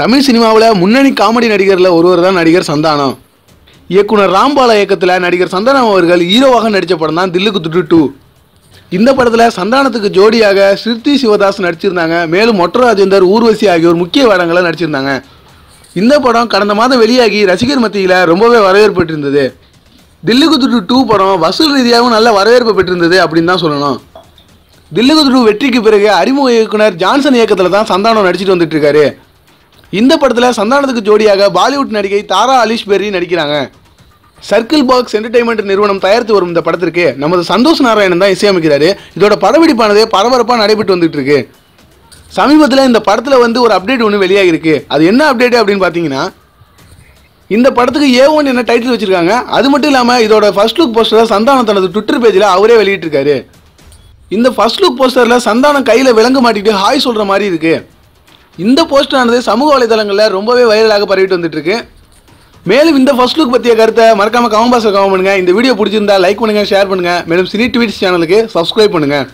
தமிழ் சினிமாவில் முன்னணி காமெடி நடிகரில் ஒருவர் தான் நடிகர் சந்தானம். இயக்குனர் ராம்பாலா இயக்கத்தில் நடிகர் சந்தானம் அவர்கள் ஹீரோவாக நடித்த படம் தான் தில்லுக்கு துட்டு டூ. இந்த படத்தில் சந்தானத்துக்கு ஜோடியாக ஸ்ருதி சிவதாஸ் நடிச்சிருந்தாங்க. மேலும் மொட்டர் ராஜேந்தர் ஊர்வசி ஆகியோர் முக்கிய வேடங்களை நடிச்சிருந்தாங்க. இந்த படம் கடந்த மாதம் வெளியாகி ரசிகர் மத்தியில் ரொம்பவே வரவேற்பு பெற்றிருந்தது. தில்லுக்கு துட்டு டூ படம் வசூல் ரீதியாகவும் நல்ல வரவேற்பு பெற்றிருந்தது அப்படின்னு தான் சொல்லணும். தில்லுக்கு துட்டு வெற்றிக்கு பிறகு அறிமுக இயக்குனர் ஜான்சன் இயக்கத்தில் தான் சந்தானம் நடிச்சிட்டு வந்துட்டு இருக்காரு. இந்த படத்தில் சந்தானத்துக்கு ஜோடியாக பாலிவுட் நடிகை தாரா அலிஷ் பெர்ரி நடிக்கிறாங்க. சர்க்கிள் பாக்ஸ் என்டர்டைன்மெண்ட் நிறுவனம் தயாரித்து வரும் இந்த படத்திற்கு நமது சந்தோஷ் நாராயணன் தான் இசையமைக்கிறாரு. இதோட படப்பிடிப்பானது பரபரப்பாக நடைபெற்று வந்துட்டு இருக்கு சமீபத்தில் இந்த படத்தில் வந்து ஒரு அப்டேட் ஒன்று வெளியாகிருக்கு. அது என்ன அப்டேட் அப்படின்னு பார்த்தீங்கன்னா இந்த படத்துக்கு ஏ ஒன் என்ன டைட்டில் வச்சிருக்காங்க அது மட்டும் இல்லாமல் இதோட ஃபர்ஸ்ட் லுக் போஸ்டரை சந்தானம் தனது ட்விட்டர் பேஜில் அவரே வெளியிட்டிருக்காரு. இந்த ஃபர்ஸ்ட் லுக் போஸ்டரில் சந்தானம் கையில் விலங்கு மாட்டிட்டு ஹாய் சொல்கிற மாதிரி இருக்குது இந்த போஸ்டானது சமூக வலைதளங்களில் ரொம்பவே வைரலாக பரவிட்டு வந்துட்டுருக்கு. மேலும் இந்த ஃபர்ஸ்ட் லுக் பற்றிய கருத்தை மறக்காம கமெண்ட் பாக்ஸில் கமெண்ட் பண்ணுங்கள் இந்த வீடியோ பிடிச்சிருந்தா லைக் பண்ணுங்கள் ஷேர் பண்ணுங்கள் மேலும் சினி ட்வீட்ஸ் சேனலுக்கு சப்ஸ்கிரைப் பண்ணுங்கள்